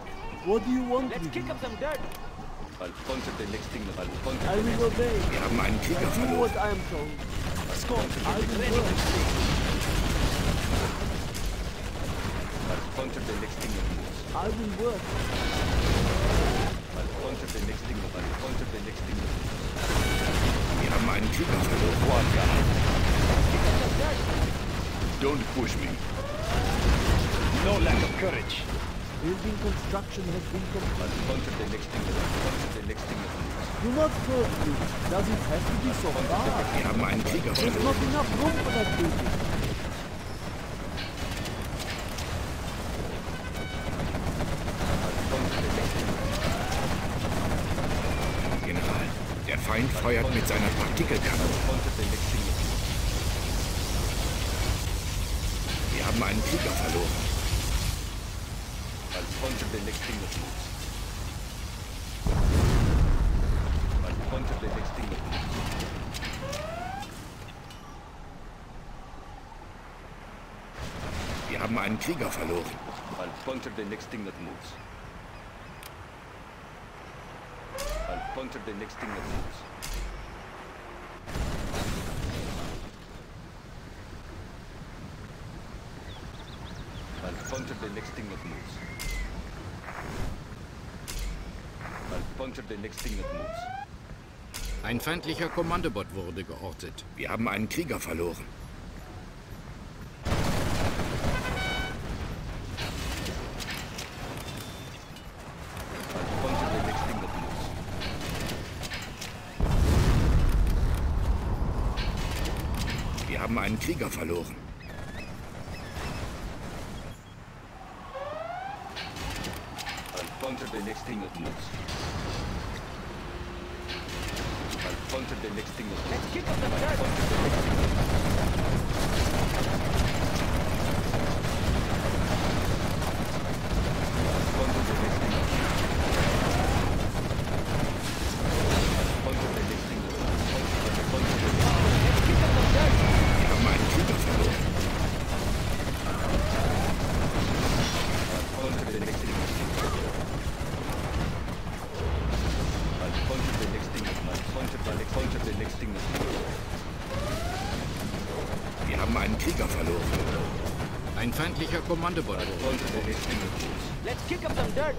What do you want Let's kick up some dirt. I'll puncture the next thing that I'll puncture I the will next obey. Wir haben einen Krieger Do verloren. what I am told. Scorpion, I will ready to work. sting. I'll puncture the next thing that moves. I will work. I'll puncture the next thing that I'll puncture the next thing that moves. Wir haben einen Krieger verloren. Don't push me. No lack of courage. Building construction has been completed. The next thing the next thing. Do not hurt me. Does it have to be so far? Wir haben einen Krieger There's verloren. not enough room for that building. General, der Feind feuert mit seiner Partikelkanone. Puncture the next thing that moves. Wir haben einen Krieger verloren. I'll puncture the next thing that moves. I'll puncture the next thing that moves. Wir haben einen Krieger verloren. I'll puncture the next thing that moves. I'll puncture the next thing that moves. I'll puncture the next thing that moves. I'll puncture the next thing that moves. Ein feindlicher Kommandobot wurde geortet. Wir haben einen Krieger verloren. Haben einen Krieger verloren. I'll puncture the next thing that Kommandobot. Let's kick up some dirt.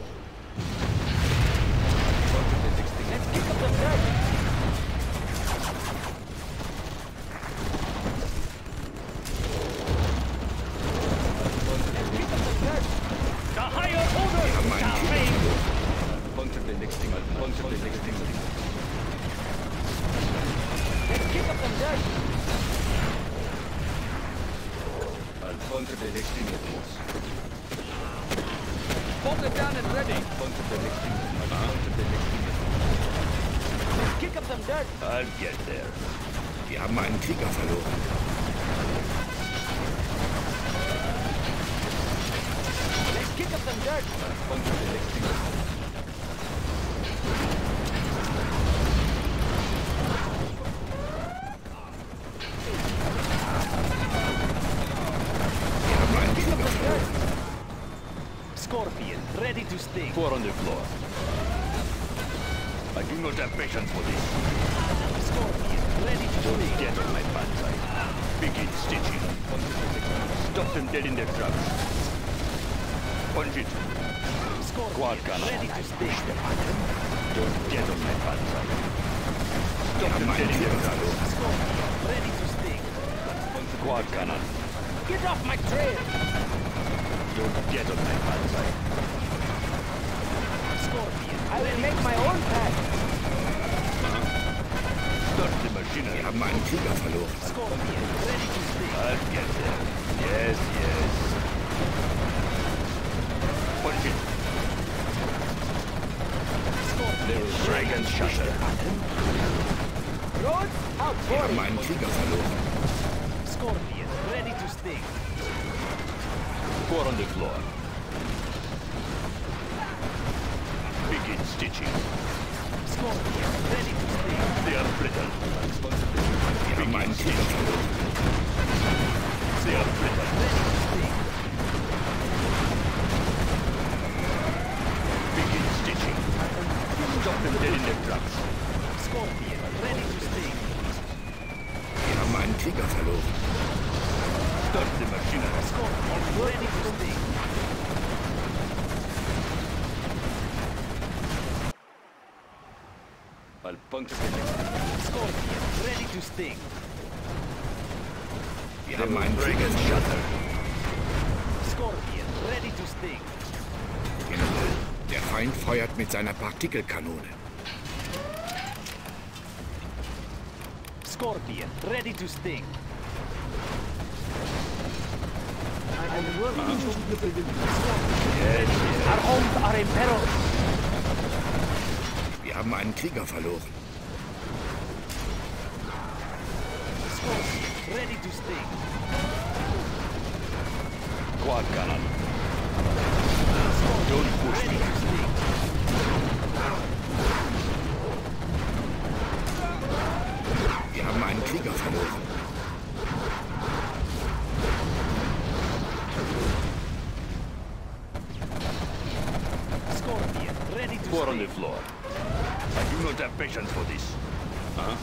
Four on the floor. I do not have patience for this. Scorpion, ready to Don't get on my bad side. Begin stitching. Stop them dead in their tracks. Punch it. Quad Scorpion, gunner. ready to sting. Don't get on my bad side. Stop them dead in their tracks. Scorpion, ready to sting. Quad cannon. Get off my trail. Don't get on my bad side. Scorpion, I will make my own path. The machinery. Wir haben einen Krieger verloren. Scorpion, ready to sting. I'll get there. Yes, yes. Punch it. Little dragon shutter. Roads out for it. einen Krieger verloren. Scorpion, ready to sting. Four on the floor. Sting. General, der Feind feuert mit seiner Partikelkanone. Scorpion, ready to sting. I am working to the building. Our homes are in peril. Wir haben einen Krieger verloren. Scorpion, ready to sting. Quad cannon. Don't push Ready me. to sting. Wir haben einen Krieger verloren. Scorpion, ready to Four on sting. the floor. I do not have patience for this. Huh?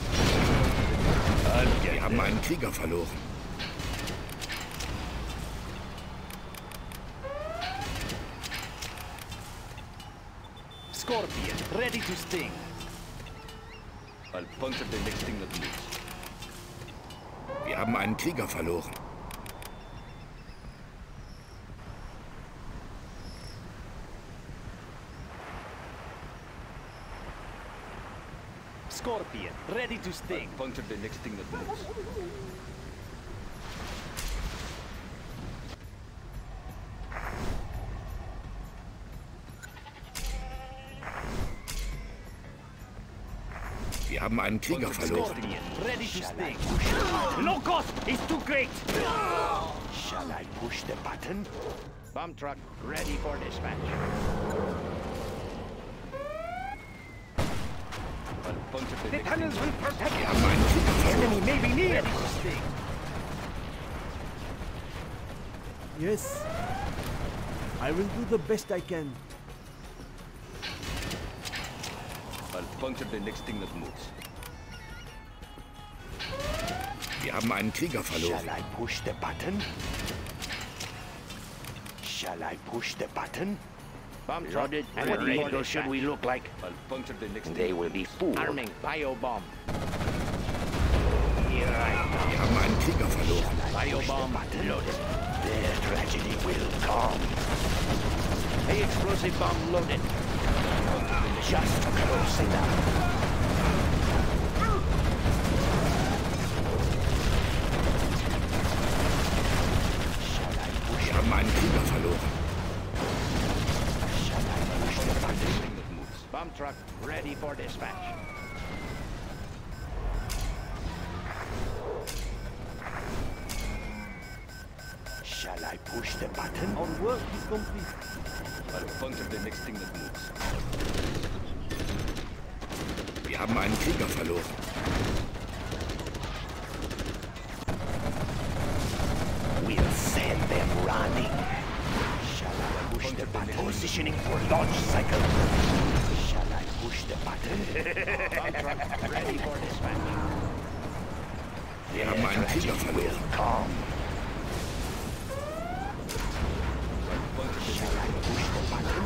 I'll Wir get haben einen Krieger verloren. Scorpion, ready to sting. I'll puncture the next thing that moves. Wir haben einen Krieger verloren. Scorpion, ready to sting. Puncture the next thing that moves. Wir haben einen Krieger verloren. Scorpion, ready to sting. No cost is too great. Shall I push the button? Bomb truck ready for dispatch. I'll puncture the The next thing. tunnels will protect Wir us. haben einen Krieger The verloren. enemy may be near. Ready to sting. Yes. I will do the best I can. I'll puncture the next thing that moves. Wir haben einen Krieger verloren. Shall I push the button? Shall I push the button? Bomb truck Loaded and what ready ready should dispatch. we look like? I'll puncture the next They will be fooled. Arming bio bomb. Here I come. Wir haben einen Krieger verloren. Bio bomb loaded. Their tragedy will come. A explosive bomb loaded. Just close enough. for dispatch. Shall I push the button? Our work is complete. I'll conquer the next thing that moves. Wir haben einen Krieger verloren. Ready for dispatch. Wir haben einen Krieger. Will come. Puncture the Shall I push the button?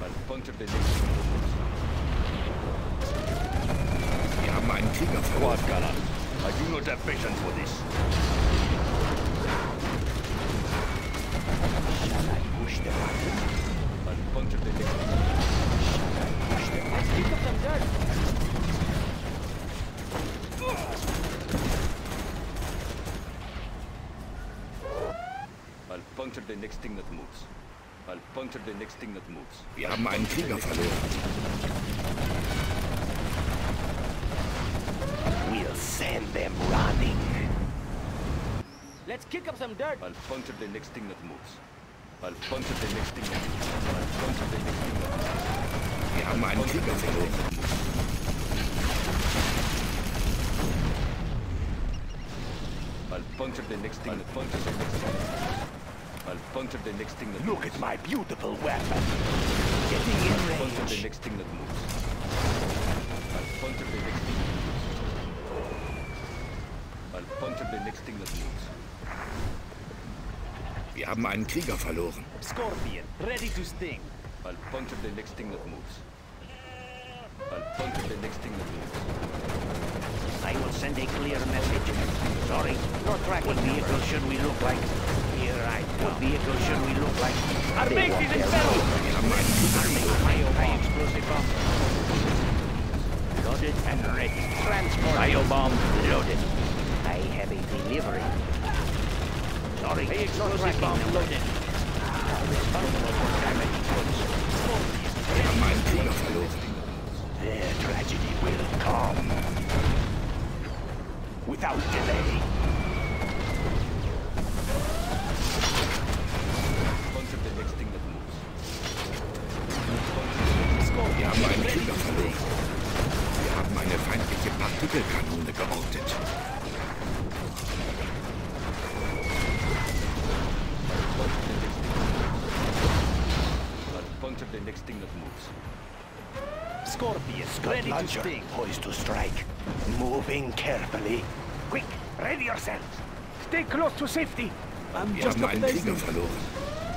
I'll puncture the next thing that moves. Wir haben einen Krieger verloren. What, I do not have patience for this. Shall I push the button? I'll the next thing that moves. Push the button. Pick up some dirt. I'll puncture the next thing that moves. I'll puncture the next thing that moves. Wir haben einen Krieger verloren. We'll send them running. Let's kick up some dirt. I'll puncture the next thing that moves. I'll puncture the next thing that moves. I'll puncture the next thing that moves. Wir haben einen Krieger verloren. I'll puncture the next thing that puncture the next thing. I'll puncture the next thing that Look moves. at my beautiful weapon. Getting in Puncture the range. next thing that moves. I'll puncture the next thing. I'll puncture the next thing that moves. Wir haben einen Krieger verloren. Scorpion, ready to sting. I'll puncture the next thing that moves. I'll puncture the next thing that moves. I will send a clear message. Sorry. No tracking What vehicle number. should we look like? Here I come. What vehicle should we look like? Our They base want is in their peril. own. Wir haben einen Krieger explosive bomb. Loaded and ready. Transport. Biobomb loaded. I have a delivery. Sorry. High explosive bomb loaded. Responsible for damage goods. Krieger verloren. Their tragedy will come. Without delay. The next thing that moves. Wir haben einen Krieger verloren. Wir haben eine feindliche Partikelkanone geortet. I'll puncture the next thing that moves. Scorpion, Scud ready to launcher, sting. poised to strike. Moving carefully. Quick, ready yourselves. Stay close to safety. I'm Wir just haben a einen peasant. verloren.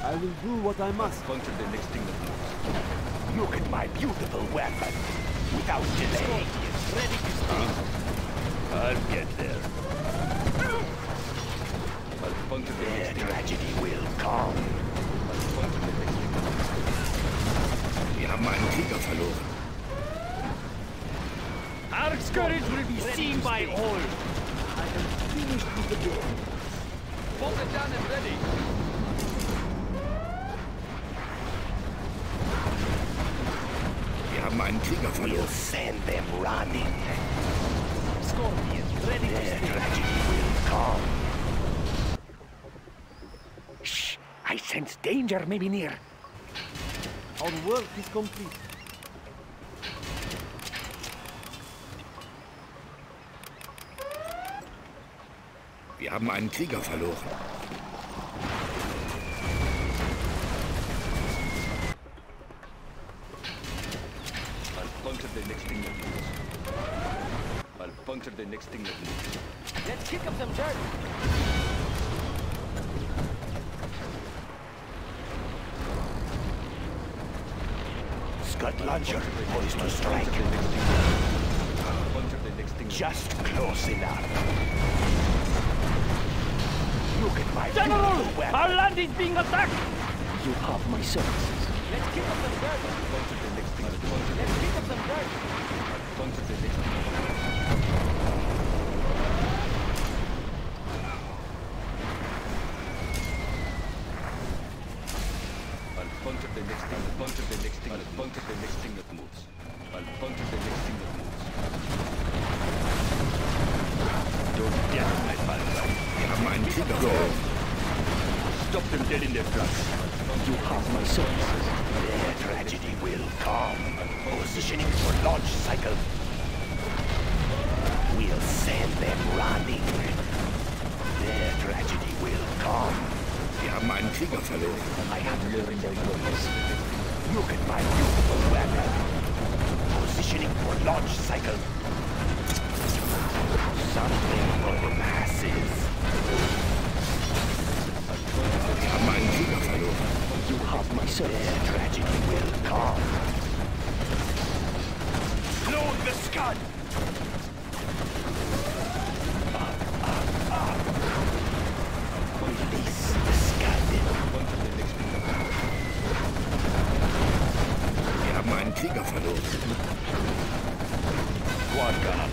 I will do what I must. Puncture the next thing that moves. Look at my beautiful weapon. Without delay. Ready to sting. I'll get there. I'll puncture the Their next thing tragedy will come. I'll puncture the next thing that moves. Wir haben einen Krieger verloren. Our courage will be seen by all. I am finished with the business. Bolted down and ready. Wir haben einen Krieger We'll send them running. Scorpion, ready to Their sting. tragedy will come. Shh! I sense danger may be near. Our work is complete. Wir haben einen Krieger verloren. I'll puncture the next thing that moves. I'll puncture the next thing that moves. Let's kick up some dirt. Launcher, poised to strike. Puncture the next thing that moves. I'll puncture the next thing that Just close enough. Look at my General, our land is being attacked. You have my services. Let's kick up dirt. The next thing that puncture the Let's kick up dirt. the next thing that moves. I'll puncture the next thing that next thing that the next thing that moves. I'll puncture the next thing that moves. Don't get my pal. einen Krieger verloren. Stop them dead in their tracks. You have my services. Their tragedy will come. Positioning for launch cycle. We'll send them running. Their tragedy will come. Haben einen Krieger verloren. I have learned their ways. Look at my beautiful weapon. Positioning for launch cycle. Something for the masses. You have my service. Tragedy will come. Load the scud! Einen Krieger verloren. Quad gunner.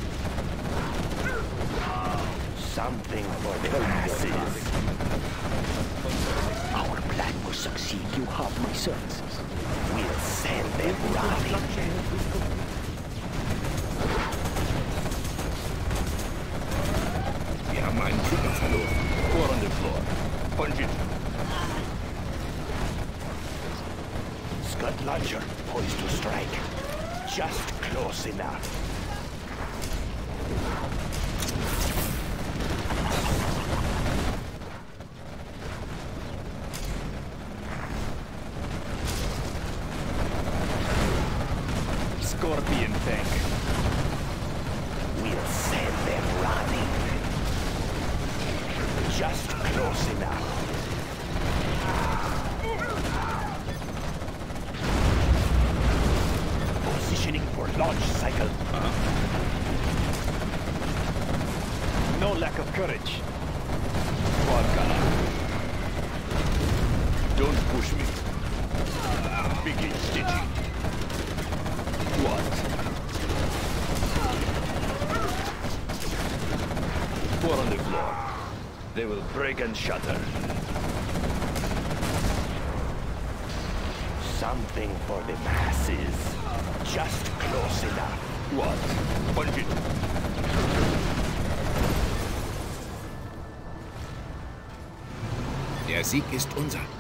Something for the masses. Our plan will succeed. You have my services. We'll send them running. Wir haben einen Krieger verloren. Four on the floor. Punch it. Scud launcher poised to strike. Just close enough. Scorpion tank. We'll send them running. Just close enough. Positioning for launch cycle. No lack of courage. Quad gunner. Don't push me. Begin stitching. What? Four on the floor. They will break and shatter. Something for the masses. Just close enough. What? Punch it. Der Sieg ist unser.